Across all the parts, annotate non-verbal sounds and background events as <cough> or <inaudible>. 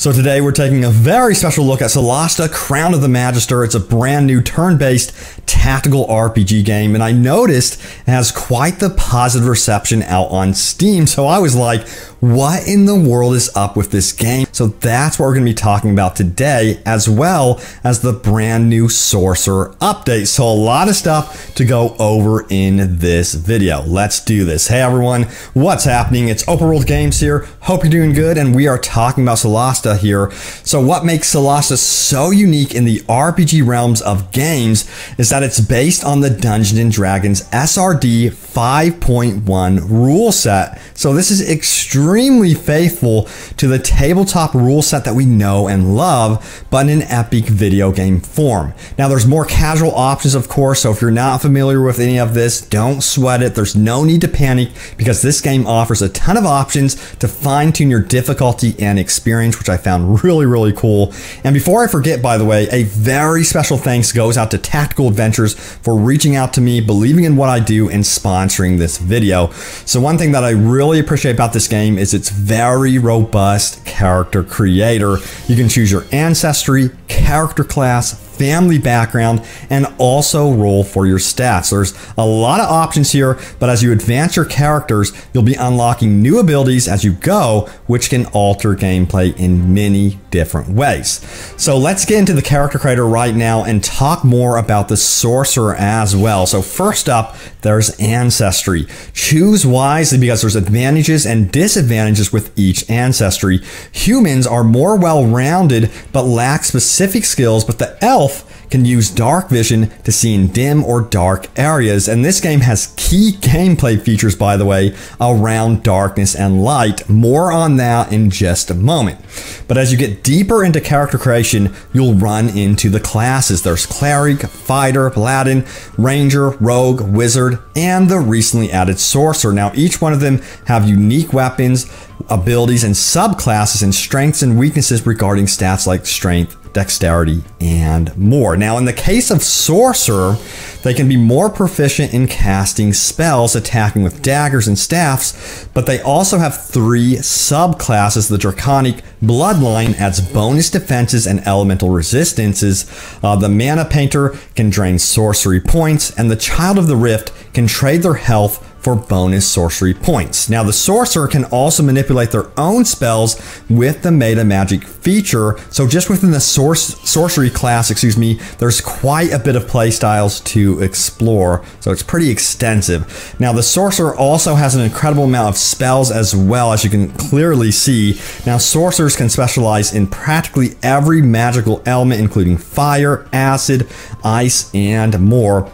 So today we're taking a very special look at Solasta Crown of the Magister. It's a brand new turn-based tactical RPG game and I noticed it has quite the positive reception out on Steam. So I was like, what in the world is up with this game? So that's what we're going to be talking about today, as well as the brand new Sorcerer update. So a lot of stuff to go over in this video. Let's do this. Hey everyone, what's happening? It's Open World Games here. Hope you're doing good, and we are talking about Solasta here. So what makes Solasta so unique in the RPG realms of games is that it's based on the Dungeons & Dragons SRD 5.1 rule set. So this is extremely faithful to the tabletop rule set that we know and love, but in epic video game form. Now, there's more casual options, of course, so if you're not familiar with any of this, don't sweat it. There's no need to panic because this game offers a ton of options to fine tune your difficulty and experience, which I found really, really cool. And before I forget, by the way, a very special thanks goes out to Tactical Adventures for reaching out to me, believing in what I do, and sponsoring this video. So, one thing that I really appreciate about this game is its very robust character creator. You can choose your ancestry, character class, family background, and also roll for your stats. There's a lot of options here, but as you advance your characters, you'll be unlocking new abilities as you go, which can alter gameplay in many different ways. So let's get into the character creator right now and talk more about the sorcerer as well. So first up, there's ancestry. Choose wisely because there's advantages and disadvantages with each ancestry. Humans are more well-rounded but lack specific skills, but the elf can use dark vision to see in dim or dark areas. And this game has key gameplay features, by the way, around darkness and light. More on that in just a moment. But as you get deeper into character creation, you'll run into the classes. There's Cleric, Fighter, Paladin, Ranger, Rogue, Wizard, and the recently added Sorcerer. Now, each one of them have unique weapons, abilities, and subclasses and strengths and weaknesses regarding stats like strength, dexterity, and more. Now, in the case of Sorcerer, they can be more proficient in casting spells, attacking with daggers and staffs, but they also have three subclasses. The Draconic Bloodline adds bonus defenses and elemental resistances. Uh, the Mana Painter can drain sorcery points, and the Child of the Rift can trade their health for bonus sorcery points. Now, the sorcerer can also manipulate their own spells with the meta magic feature. So, just within the source sorcery class, excuse me, there's quite a bit of playstyles to explore. So, it's pretty extensive. Now, the sorcerer also has an incredible amount of spells as well, as you can clearly see. Now, sorcerers can specialize in practically every magical element, including fire, acid, ice, and more.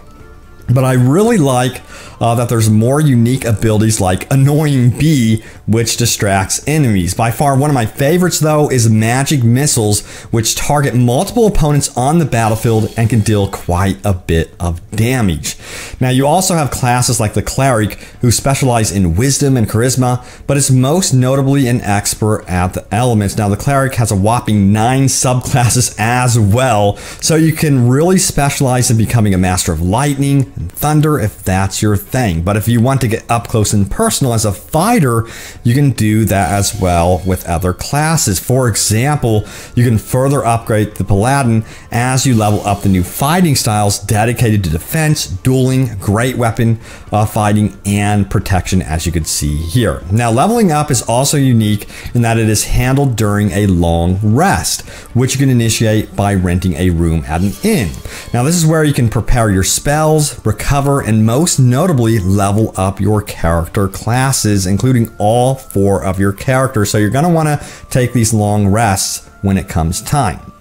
But I really like uh, that there's more unique abilities like Annoying Bee, which distracts enemies. By far, one of my favorites, though, is Magic Missiles, which target multiple opponents on the battlefield and can deal quite a bit of damage. Now, you also have classes like the Cleric, who specialize in wisdom and charisma, but is most notably an expert at the elements. Now, the Cleric has a whopping nine subclasses as well, so you can really specialize in becoming a master of lightning and thunder if that's your thing. But if you want to get up close and personal as a fighter, you can do that as well with other classes. For example, you can further upgrade the Paladin as you level up the new fighting styles dedicated to defense, dueling, great weapon uh, fighting, and protection, as you can see here. Now, leveling up is also unique in that it is handled during a long rest, which you can initiate by renting a room at an inn. Now, this is where you can prepare your spells, recover, and most notably, level up your character classes, including all four of your characters. So you're going to want to take these long rests when it comes time.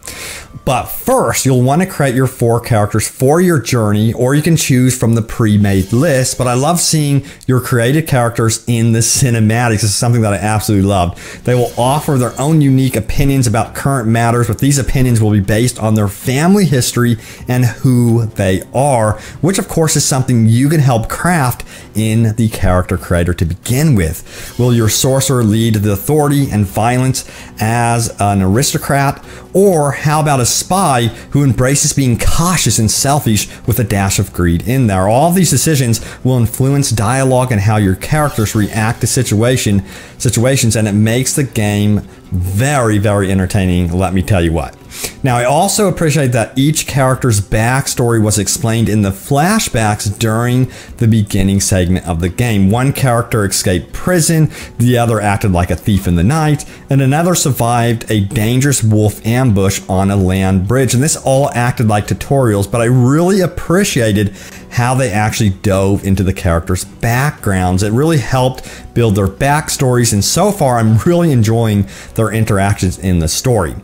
But first, you'll want to create your four characters for your journey, or you can choose from the pre-made list. But I love seeing your created characters in the cinematics. This is something that I absolutely love. They will offer their own unique opinions about current matters, but these opinions will be based on their family history and who they are, which of course is something you can help craft in the character creator to begin with. Will your sorcerer lead the authority and violence as an aristocrat, or how about a spy who embraces being cautious and selfish with a dash of greed in there. All these decisions will influence dialogue and how your characters react to situation situations, and it makes the game very, very entertaining, let me tell you what. Now, I also appreciate that each character's backstory was explained in the flashbacks during the beginning segment of the game. One character escaped prison, the other acted like a thief in the night, and another survived a dangerous wolf ambush on a land bridge. And this all acted like tutorials, but I really appreciated how they actually dove into the characters' backgrounds. It really helped build their backstories, and so far, I'm really enjoying their interactions in the story.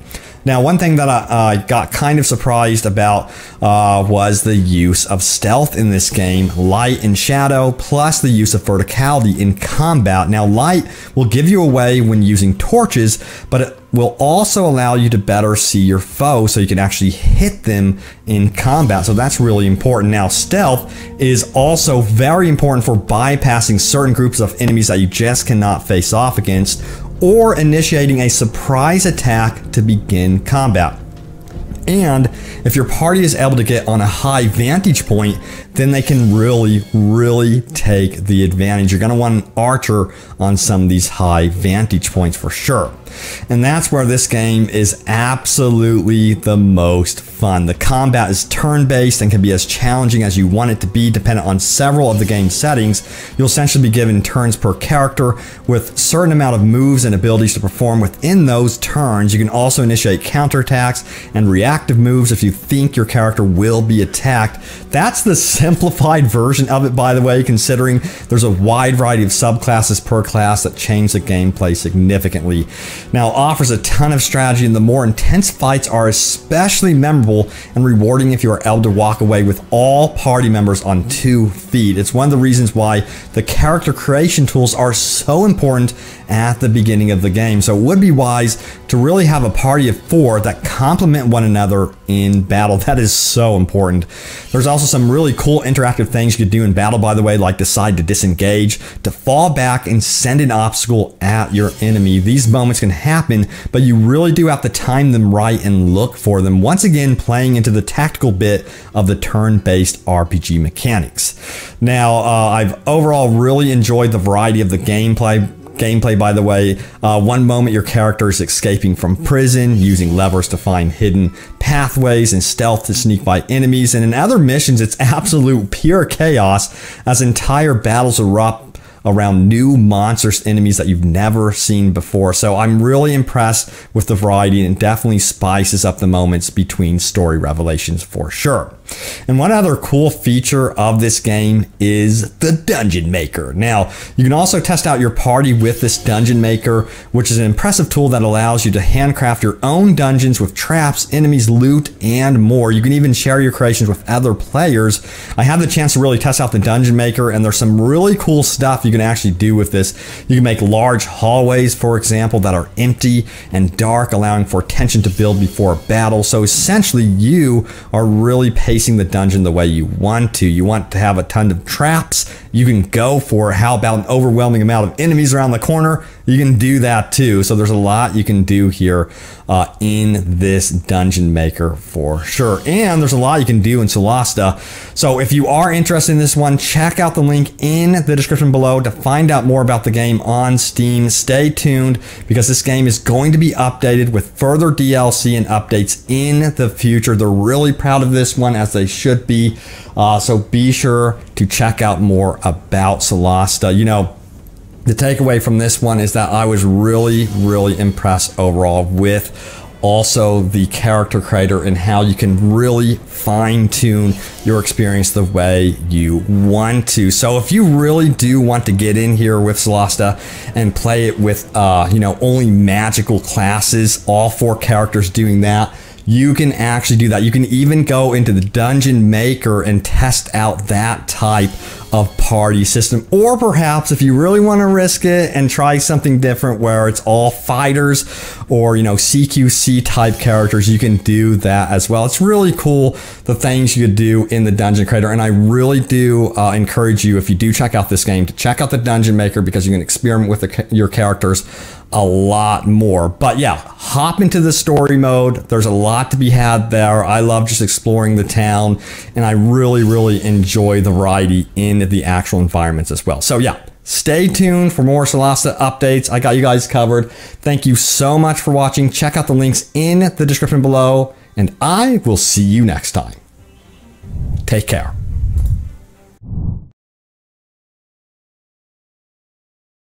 Now, one thing that I uh, got kind of surprised about uh, was the use of stealth in this game, light and shadow, plus the use of verticality in combat. Now, light will give you away when using torches, but it will also allow you to better see your foe so you can actually hit them in combat. So that's really important. Now, stealth is also very important for bypassing certain groups of enemies that you just cannot face off against or initiating a surprise attack to begin combat. And if your party is able to get on a high vantage point, then they can really, really take the advantage. You're going to want an archer on some of these high vantage points for sure. And that's where this game is absolutely the most fun. The combat is turn-based and can be as challenging as you want it to be dependent on several of the game's settings. You'll essentially be given turns per character with certain amount of moves and abilities to perform within those turns. You can also initiate counterattacks and reactive moves if you think your character will be attacked. That's the <laughs> simplified version of it, by the way, considering there's a wide variety of subclasses per class that change the gameplay significantly. Now, offers a ton of strategy, and the more intense fights are especially memorable and rewarding if you are able to walk away with all party members on two feet. It's one of the reasons why the character creation tools are so important at the beginning of the game. So it would be wise to really have a party of four that complement one another in battle. That is so important. There's also some really cool interactive things you could do in battle, by the way, like decide to disengage, to fall back and send an obstacle at your enemy. These moments can happen, but you really do have to time them right and look for them. Once again, playing into the tactical bit of the turn-based RPG mechanics. Now, uh, I've overall really enjoyed the variety of the gameplay gameplay, by the way. Uh, one moment your character is escaping from prison, using levers to find hidden pathways and stealth to sneak by enemies. And in other missions, it's <laughs> absolute pure chaos as entire battles erupt around new monstrous enemies that you've never seen before. So I'm really impressed with the variety and definitely spices up the moments between story revelations for sure. And one other cool feature of this game is the Dungeon Maker. Now, you can also test out your party with this Dungeon Maker, which is an impressive tool that allows you to handcraft your own dungeons with traps, enemies, loot, and more. You can even share your creations with other players. I had the chance to really test out the Dungeon Maker, and there's some really cool stuff you can actually do with this. You can make large hallways, for example, that are empty and dark, allowing for tension to build before a battle. So essentially, you are really pacing the dungeon the way you want to. You want to have a ton of traps. You can go for how about an overwhelming amount of enemies around the corner? You can do that too. So there's a lot you can do here uh, in this dungeon maker for sure. And there's a lot you can do in Solasta. So if you are interested in this one, check out the link in the description below to find out more about the game on Steam. Stay tuned because this game is going to be updated with further DLC and updates in the future. They're really proud of this one as they should be. Uh, so be sure to check out more about Solasta. You know, the takeaway from this one is that I was really, really impressed overall with also the character creator and how you can really fine tune your experience the way you want to. So if you really do want to get in here with Solasta and play it with, uh, you know, only magical classes, all four characters doing that, you can actually do that. You can even go into the dungeon maker and test out that type of party system. Or perhaps if you really want to risk it and try something different where it's all fighters or, you know, CQC type characters, you can do that as well. It's really cool the things you could do in the Dungeon Creator. And I really do uh, encourage you, if you do check out this game, to check out the Dungeon Maker because you can experiment with the, your characters a lot more. But yeah, hop into the story mode. There's a lot to be had there. I love just exploring the town and I really, really enjoy the variety in the actual environments as well. So yeah, Stay tuned for more Solasta updates. I got you guys covered. Thank you so much for watching. Check out the links in the description below, and I will see you next time. Take care.